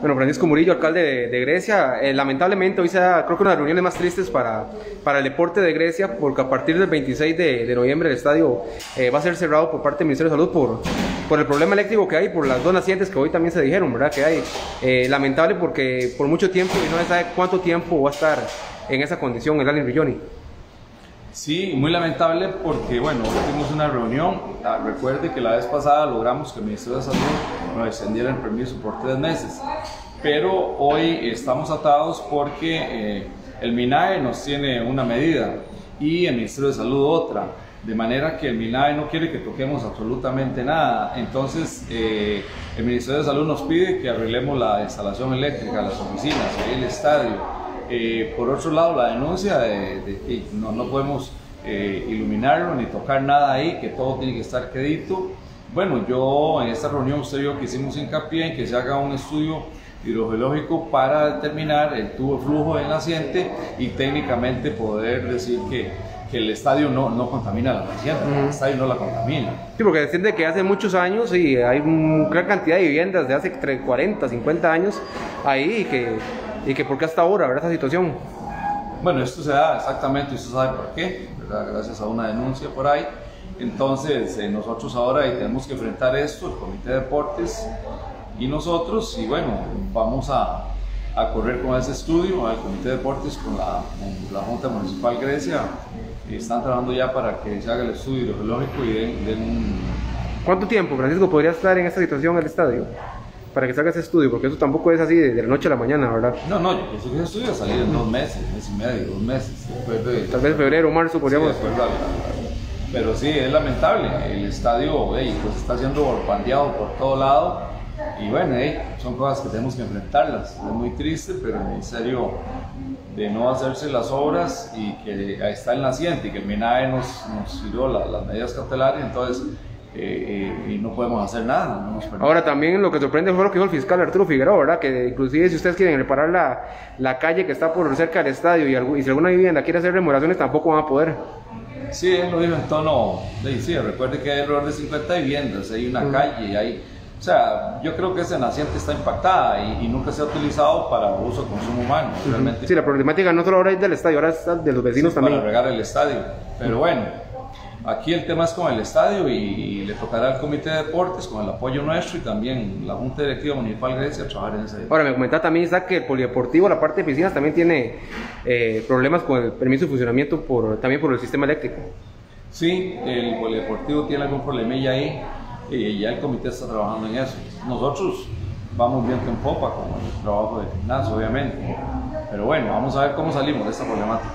Bueno, Francisco Murillo, alcalde de, Grecia, eh, lamentablemente hoy se da, creo que una de las reuniones más tristes para, para el deporte de Grecia, porque a partir del 26 de, noviembre el estadio eh, va a ser cerrado por parte del Ministerio de Salud por, por el problema eléctrico que hay, por las dos nacientes que hoy también se dijeron, ¿verdad? Que hay. Eh, lamentable porque por mucho tiempo y no se sabe cuánto tiempo va a estar en esa condición el Allen Rilloni. Sí, muy lamentable porque, bueno, hoy tuvimos una reunión. Ah, recuerde que la vez pasada logramos que el Ministerio de Salud nos extendiera el permiso por tres meses, pero hoy estamos atados porque eh, el MINAE nos tiene una medida y el Ministerio de Salud otra, de manera que el MINAE no quiere que toquemos absolutamente nada. Entonces, eh, el Ministerio de Salud nos pide que arreglemos la instalación eléctrica, las oficinas, el estadio. Eh, por otro lado, la denuncia de, que no, no podemos eh, iluminarlo ni tocar nada ahí, que todo tiene que estar quedito. Bueno, yo en esta reunión usted vio que hicimos hincapié en que se haga un estudio hidrogeológico para determinar el tubo de flujo del naciente y técnicamente poder decir que, que el estadio no, no contamina la naciente, el estadio no la contamina. Sí, porque entiende que hace muchos años y hay una gran cantidad de viviendas de hace tre- 40, 50 años ahí y que, y que por qué hasta ahora, ¿verdad? Esta situación. Bueno, esto se da exactamente, usted sabe por qué, ¿verdad? gracias a una denuncia por ahí. Entonces, eh, nosotros ahora tenemos que enfrentar esto, el Comité de Deportes y nosotros, y bueno, vamos a, a correr con ese estudio, al Comité de Deportes, con la, con la Junta Municipal Grecia, y están trabajando ya para que se haga el estudio hidrogeológico y den, den un... ¿Cuánto tiempo, Francisco, podría estar en esta situación el estadio? Para que salga ese estudio, porque eso tampoco es así de, de la noche a la mañana, ¿verdad? No, no, yo pienso que ese estudio va a salir en dos meses, mes y medio, dos meses, de... Tal vez febrero o marzo podríamos... Sí, pero sí, es lamentable. El estadio ey, pues está siendo bandeado por todo lado. Y bueno, ey, son cosas que tenemos que enfrentarlas. Es muy triste, pero en serio, de no hacerse las obras y que está el naciente y que el MINAE nos, nos dio la- las medidas cautelares, entonces eh, eh, y no podemos hacer nada. no nos. Ahora también lo que sorprende fue lo que dijo el fiscal Arturo Figueroa, ¿verdad? Que inclusive si ustedes quieren reparar la, la calle que está por cerca del estadio y, algu- y si alguna vivienda quiere hacer remodelaciones tampoco van a poder. Sí, él lo dijo en tono de sí, recuerde que hay alrededor de 50 viviendas, hay una calle, hay, o sea, yo creo que esa naciente está impactada y, y nunca se ha utilizado para uso de consumo humano, realmente Sí, la problemática no solo ahora es del estadio, ahora es de los vecinos sí, también. para regar el estadio. Pero bueno, aquí el tema es con el estadio y, y le tocará al Comité de Deportes con el apoyo nuestro y también la Junta Directiva Municipal Grecia trabajar en ese Ahora, me comentaba también, Isaac, que el polideportivo, la parte de piscinas, también tiene eh, problemas con el permiso de funcionamiento por, también por el sistema eléctrico. Sí, el polideportivo tiene algún problemilla ahí y ya el comité está trabajando en eso. Nosotros vamos viento en popa con el trabajo de gimnasio, obviamente. Pero bueno, vamos a ver cómo salimos de esta problemática.